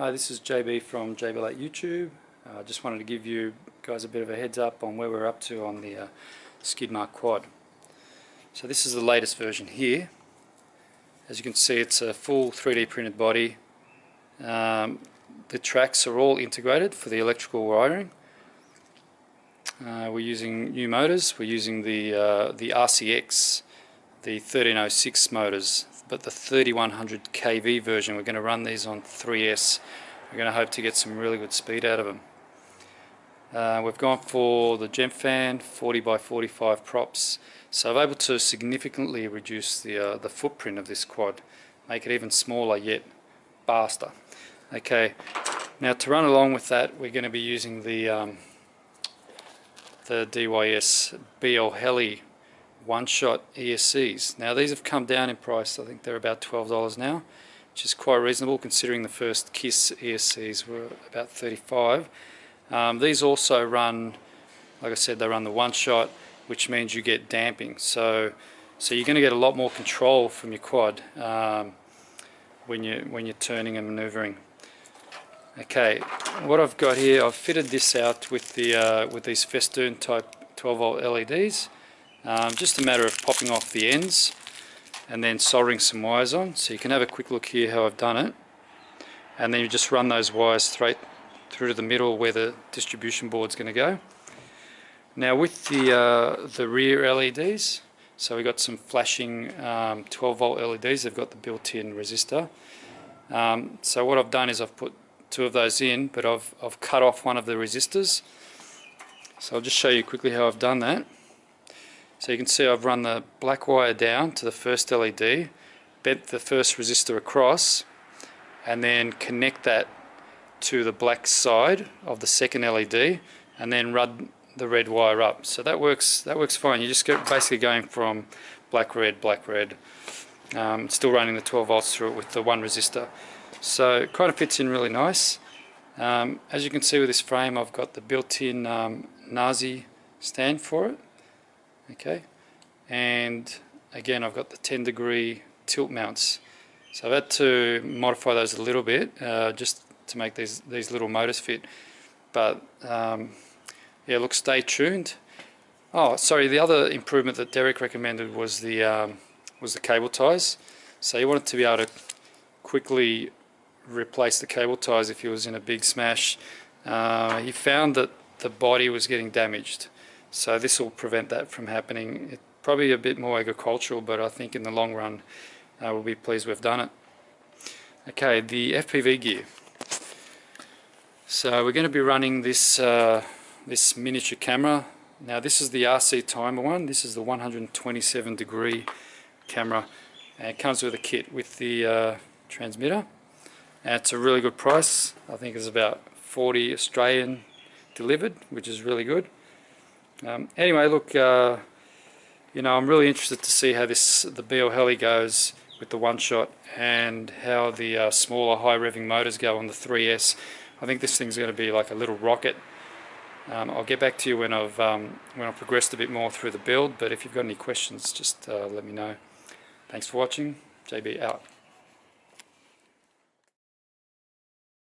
Hi, this is JB from JB YouTube. I uh, just wanted to give you guys a bit of a heads up on where we're up to on the uh, Skidmark Quad. So this is the latest version here. As you can see it's a full 3D printed body. Um, the tracks are all integrated for the electrical wiring. Uh, we're using new motors. We're using the uh, the RCX, the 1306 motors but the 3100 kV version we're going to run these on 3S we're going to hope to get some really good speed out of them uh, we've gone for the Gemfan 40 by 45 props. So I'm able to significantly reduce the, uh, the footprint of this quad make it even smaller yet faster. Okay now to run along with that we're going to be using the um, the DYS BLHeli one-shot ESCs. Now these have come down in price, I think they're about $12 now, which is quite reasonable considering the first KISS ESCs were about 35 um, These also run, like I said, they run the one-shot, which means you get damping. So, so you're going to get a lot more control from your quad um, when, you, when you're turning and maneuvering. Okay, what I've got here, I've fitted this out with, the, uh, with these Festoon type 12 volt LEDs. Um, just a matter of popping off the ends and then soldering some wires on. So you can have a quick look here how I've done it. And then you just run those wires straight through to the middle where the distribution board is going to go. Now with the, uh, the rear LEDs, so we've got some flashing um, 12 volt LEDs, they've got the built-in resistor. Um, so what I've done is I've put two of those in, but I've, I've cut off one of the resistors. So I'll just show you quickly how I've done that. So you can see I've run the black wire down to the first LED, bent the first resistor across, and then connect that to the black side of the second LED, and then run the red wire up. So that works. That works fine. You just get basically going from black red, black red. Um, still running the 12 volts through it with the one resistor. So it kind of fits in really nice. Um, as you can see with this frame, I've got the built-in um, Naza stand for it okay. And again I've got the 10 degree tilt mounts. So I've had to modify those a little bit uh, just to make these these little motors fit. But um, yeah look stay tuned. Oh sorry the other improvement that Derek recommended was the um, was the cable ties. So you wanted to be able to quickly replace the cable ties if he was in a big smash. Uh, he found that the body was getting damaged so this will prevent that from happening. Probably a bit more agricultural, but I think in the long run uh, we'll be pleased we've done it. Okay, the FPV gear. So we're going to be running this uh, this miniature camera. Now this is the RC timer one. This is the 127 degree camera. And it comes with a kit with the uh, transmitter. And it's a really good price. I think it's about 40 Australian delivered, which is really good. Um, anyway, look, uh, you know, I'm really interested to see how this the BLHeli goes with the one shot and how the uh, smaller high revving motors go on the 3S. I think this thing's going to be like a little rocket. Um, I'll get back to you when I've um, when I've progressed a bit more through the build. But if you've got any questions, just uh, let me know. Thanks for watching. JB out.